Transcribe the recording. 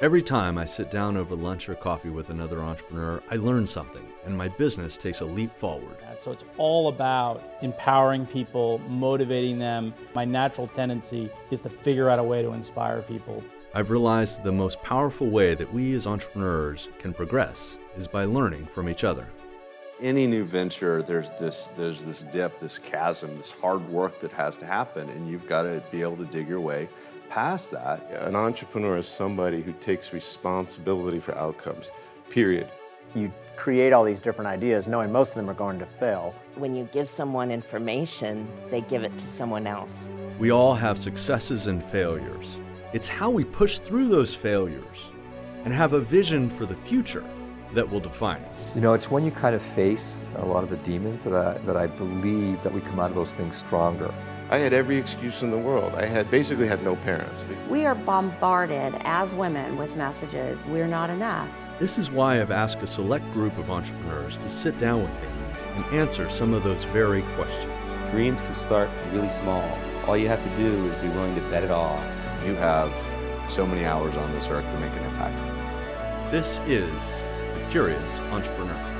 Every time I sit down over lunch or coffee with another entrepreneur, I learn something and my business takes a leap forward. So it's all about empowering people, motivating them. My natural tendency is to figure out a way to inspire people. I've realized the most powerful way that we as entrepreneurs can progress is by learning from each other. Any new venture, there's this, there's this dip, this chasm, this hard work that has to happen, and you've got to be able to dig your way past that. An entrepreneur is somebody who takes responsibility for outcomes, period. You create all these different ideas knowing most of them are going to fail. When you give someone information, they give it to someone else. We all have successes and failures. It's how we push through those failures and have a vision for the future that will define us. You know, it's when you kind of face a lot of the demons that I, that I believe that we come out of those things stronger. I had every excuse in the world. I had basically had no parents. We are bombarded as women with messages, we're not enough. This is why I've asked a select group of entrepreneurs to sit down with me and answer some of those very questions. Dreams can start really small. All you have to do is be willing to bet it all. You have so many hours on this earth to make an impact. This is The Curious Entrepreneur.